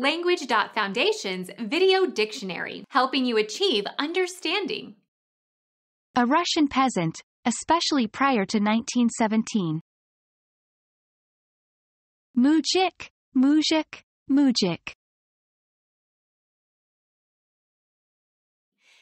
Language.Foundation's Video Dictionary, helping you achieve understanding. A Russian peasant, especially prior to 1917. Mujik, mujik, mujik.